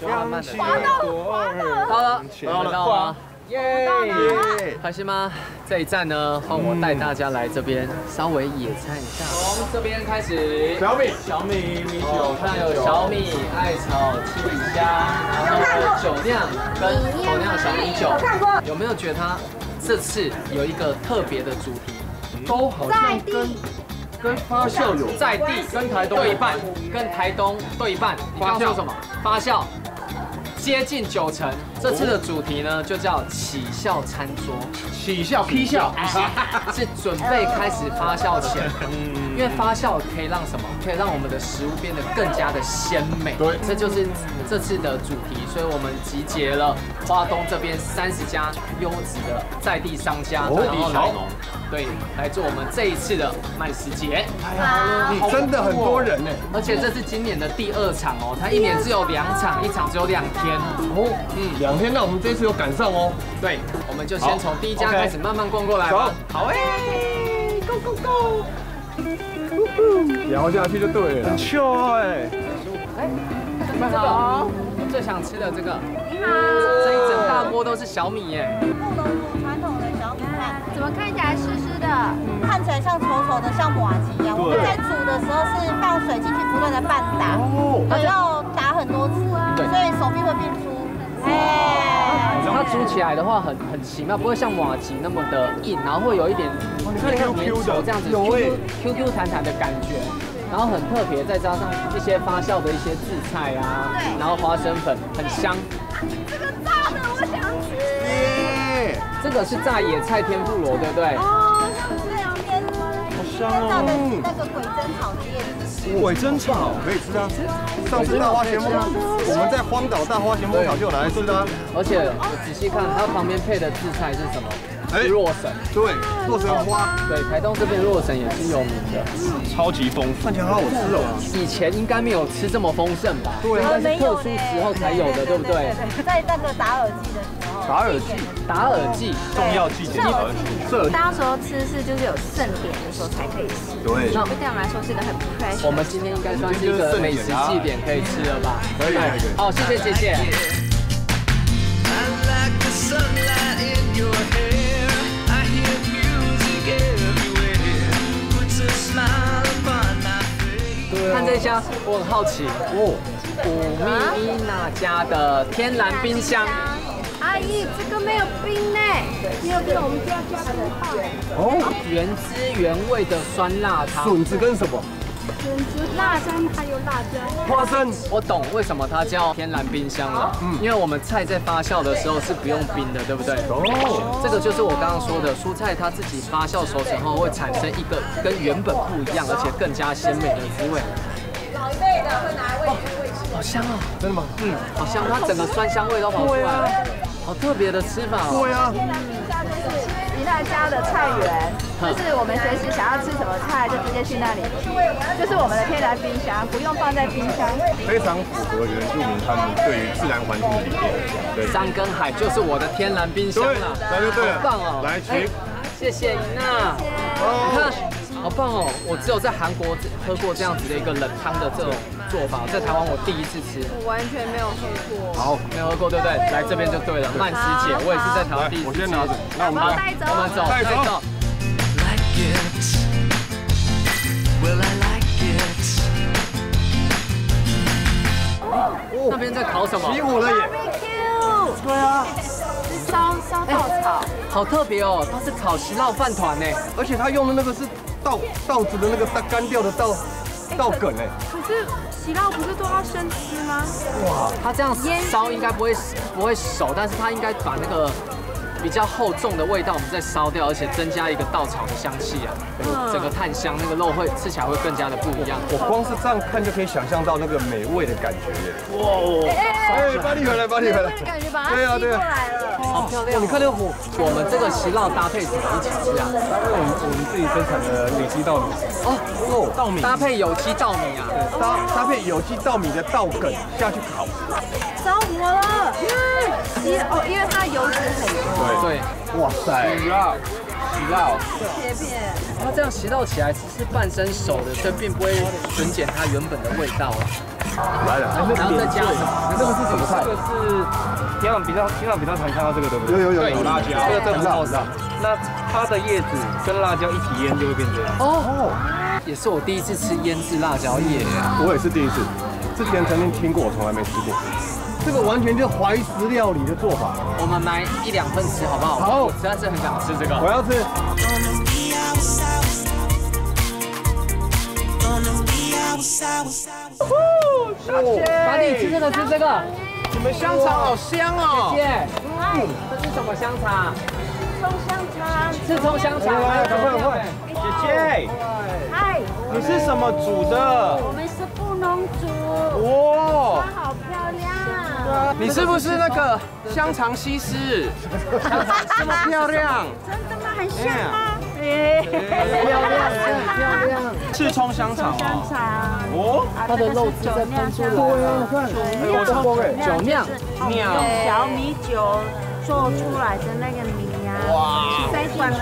欢快滑。到了，到了，到了，耶！开心吗？这一站呢，换我带大家来这边稍微野餐一下。从这边开始，小米，小米米酒，看有小米、艾草、七里香，然后酒酿跟口酿小米酒。有没有觉得它这次有一个特别的主题？都好像跟跟发酵有在地跟台东对一半，跟台东对一半。你刚刚说什么？发酵接近九成。这次的主题呢，就叫起笑餐桌。起笑批笑，是准备开始发酵前，因为发酵可以让什么？可以让我们的食物变得更加的鲜美。对，这就是这次的主题，所以我们集结了花东这边三十家优质的在地商家，然后来对来做我们这一次的美食节。你真的很多人呢，而且这是今年的第二场哦，它一年只有两场，一场只有两天哦，嗯，两天，那我们这次有赶上哦。对，我们就先从第一家开始慢慢逛过来吧。好哎，Go Go Go！聊下去就对了，很秀哎。哎，你好，我最想吃的这个。你好，这一整大锅都是小米耶。不能煮传统的小米饭，怎么看起来湿湿的？看起来像稠稠的，像马吉一样。我们在煮的时候是放水进去，不断的拌打，对，要打很多次，所以手臂会变粗。哎，起来的话很很奇妙，不会像马吉那么的硬，然后会有一点，你看像棉球这样子，Q Q Q 弹弹的感觉，然后很特别，再加上一些发酵的一些制菜啊，然后花生粉很香。这个炸的我想吃。耶，这个是炸野菜天妇罗，对不对？那个鬼针草的叶子。鬼针草可以吃啊！上次大花咸丰，我们在荒岛大花咸丰早就来吃的。而且我仔细看，它旁边配的制菜是什么？是洛神。对，洛神花。对，台东这边洛神也是有名的，超级丰富，看起来好好吃哦。以前应该没有吃这么丰盛吧？对，应该是特殊时候才有的，对不对？在那个打耳机的时候。打耳机，打耳机，重要季节打耳机。当时候吃是就是有盛典的时候才可以吃。对，那对我们来说是一个很 precious。我们今天应该算是一个美食祭典，可以吃了吧？可以，可以。好，谢谢姐姐。我很好奇哦，古密伊娜家的天然冰箱。阿姨，这个没有冰呢，没有冰，我们就要加冰块。哦，原汁原味的酸辣汤。笋子跟什么？笋子、辣生还有辣椒。花生。我懂为什么它叫天然冰箱了，嗯，因为我们菜在发酵的时候是不用冰的，对不对？哦。这个就是我刚刚说的，蔬菜它自己发酵熟成后会产生一个跟原本不一样，而且更加鲜美的滋味。老一辈的会拿来喂喂吃，好香哦！真的吗？嗯，好香，它整个酸香味都跑出来了。好特别的吃法啊，天然冰箱就是宜娜家的菜园，就是我们随时想要吃什么菜就直接去那里，就是我们的天然冰箱，不用放在冰箱。非常符合原住民他们对于自然环境的理念。对，山跟海就是我的天然冰箱了，那就对了，棒哦！来，请，谢谢宜娜。你看，好棒哦！我只有在韩国喝过这样子的一个冷汤的这种。做法在台湾我第一次吃，我完全没有喝过。好，没有喝过对不对？来这边就对了。曼斯姐，我也是在台湾第一次。我先拿着，那我们带走，我们走，带走。那边在烤什么？起火了耶。对啊，烧烧稻草，好特别哦，它是烤席烙饭团呢，而且它用的那个是稻稻子的那个干干掉的稻。稻梗哎，可是喜酪不是都要生吃吗？哇，它这样烧应该不会不会熟，但是它应该把那个比较厚重的味道我们再烧掉，而且增加一个稻草的香气啊，整个炭香那个肉会吃起来会更加的不一样。我光是这样看就可以想象到那个美味的感觉耶！哇，哎，把你回来，把你回来，感觉把它吸过来了。好漂亮！你看那个火，我们这个席烙搭配什么一起吃啊？搭配我们我们自己生产的有机稻米哦哦，稻米搭配有机稻米啊，搭搭配有机稻米的稻梗下去烤，着火了！因为哦，因为它油脂很多。对对，哇塞，洗烙，切片。它这样洗烙起来只是半生熟的，所以并不会损减它原本的味道了。来了，然后再加什么？这个是什么菜？这个是平常比较平常比较常看到这个，对不对？有有有有辣椒，这个这个很好吃。那它的叶子跟辣椒一起腌就会变这样。哦，也是我第一次吃腌制辣椒叶。我也是第一次，之前曾经听过，我从来没吃过。这个完全就是怀石料理的做法。我们买一两份吃好不好？好，实在是很想吃这个。我要吃。哪里吃这个吃这个？你们香肠好香哦！姐姐，嗯，这是什么香肠？葱香肠。是葱香肠。赶快赶快！姐姐，嗨，你是什么煮的？我们是布农煮。哇，好漂亮。你是不是那个香肠西施？这么漂亮。真的吗？很像吗？漂亮，很漂亮。赤葱香肠香哦。肠。哦，它的肉汁在喷出来。对啊，看，哎我超过酒酿，用小米酒做出来的那个米呀，哇，塞进去，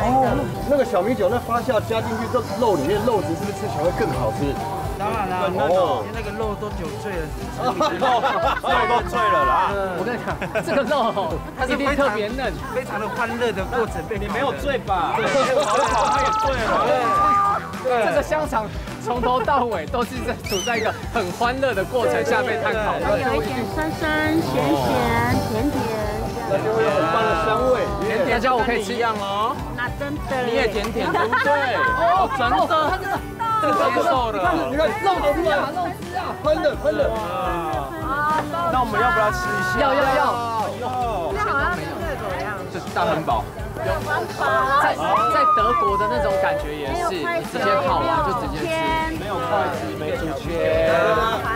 哦，那个小米酒那发酵加进去，这肉里面肉质是不是吃起来会更好吃？当然啦，哦那个肉都酒醉了，肉都醉了啦。我跟你讲，这个肉它一定特别嫩。非常的欢乐的过程你没有醉吧？对，跑一跑他也醉了。对这个香肠从头到尾都是在处在一个很欢乐的过程下被炭烤的。有一点酸酸、咸咸、甜甜，那就会有很棒的香味。甜甜椒我可以吃一样哦。那真的你也甜甜，对不对？哦，真的，这个这太瘦了。你看肉都出来，肉丝啊，喷的喷的。那我们要不要吃一下？要要要。这好像是这种样。这是大汉堡。在在德国的那种感觉也是，直接烤完就直接吃。没有筷子，没主切。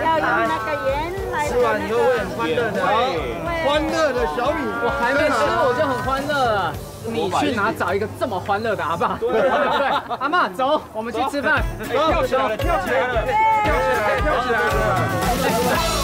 要用那个盐吃完以后会很欢乐的。欢乐的小米，我还没吃我就很欢乐了。你去哪找一个这么欢乐的阿爸？对不对？阿妈，走，我们去吃饭。跳起来了，跳起来了，跳起来，跳起来了。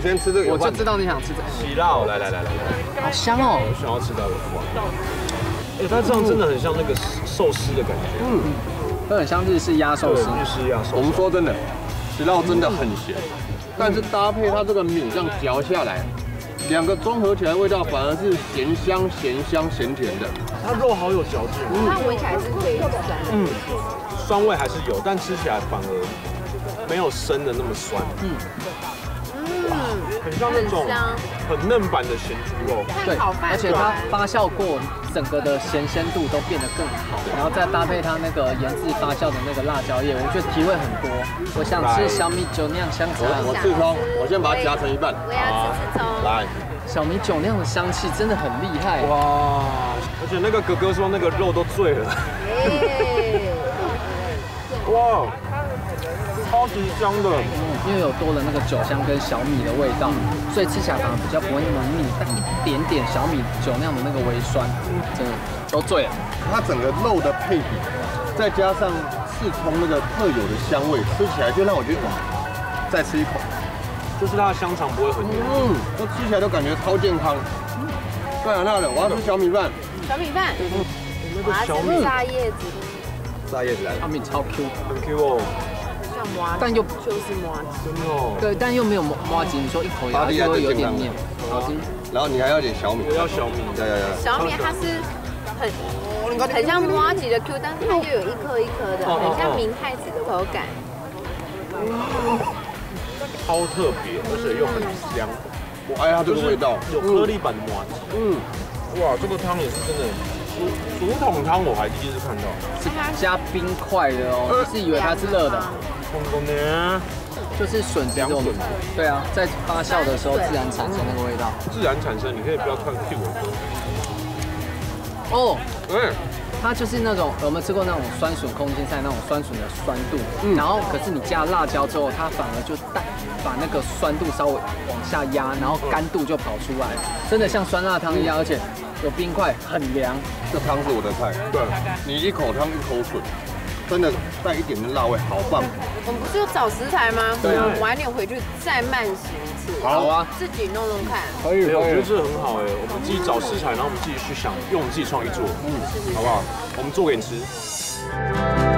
我先吃这个，我就知道你想吃这个，喜酪，来来来来来，好香哦！我想要吃到的话，哎，它这样真的很像那个寿司的感觉，嗯，它很像日式鸭寿司。日式鸭寿司。我们说真的，食料真的很咸，但是搭配它这个米这样嚼下来，两个综合起来味道反而是咸香咸香咸甜的。它肉好有嚼劲，它闻起来是可以酸的。嗯，酸味还是有，但吃起来反而没有生的那么酸，嗯，哇，很像那种很嫩版的咸猪肉，对，而且它发酵过，整个的咸鲜度都变得更好，然后再搭配它那个盐渍发酵的那个辣椒叶，我觉得提味很多。我想吃小米酒酿香肠，我刺葱，我先把它夹成一半。我要吃吃葱。来，小米酒酿的香气真的很厉害。哇！而且那个哥哥说那个肉都醉了，哇，超级香的，因为有多了那个酒香跟小米的味道，所以吃起来反而比较不会那么腻，带一点点小米酒酿的那个微酸，真的都醉了。它整个肉的配比，再加上刺葱那个特有的香味，吃起来就让我觉得哇，再吃一口，就是它的香肠不会很黏，嗯，都吃起来都感觉超健康。太好辣了，我要吃小米饭。小米饭，那个小米。炸叶子，炸叶子来了，小米超 Q，很 Q 哦，像麻但又就是麻真的哦，对，但又没有麻吉，你说一口牙就会有点黏。好吃。然后你还要点小米，我要小米，要要要。小米它是很很像麻吉的 Q，但是它又有一颗一颗的，很像明太子的口感。超特别，而且又很香，我爱它这个味道，有颗粒版的麻吉，嗯，哇，这个汤也是真的，竹竹筒汤我还第一次看到，是加冰块的哦，你是以为它是热的，就是笋子这种，对啊，在发酵的时候自然产生那个味道。自然产生，你可以不要看 Q 我哥，哦，嗯，它就是那种我们吃过那种酸笋空心菜那种酸笋的酸度，然后可是你加辣椒之后，它反而就带把那个酸度稍微往下压，然后干度就跑出来，真的像酸辣汤一样，而且有冰块，很凉。这汤是我的菜，对，你一口汤一口水，真的带一点点辣味，好棒。我们不是有找食材吗？对啊我们晚点回去再慢行一次，好啊，自己弄弄看。可以，我觉得这很好哎，我们自己找食材，然后我们自己去想，用我们自己创意做，嗯，好不好？我们做给你吃。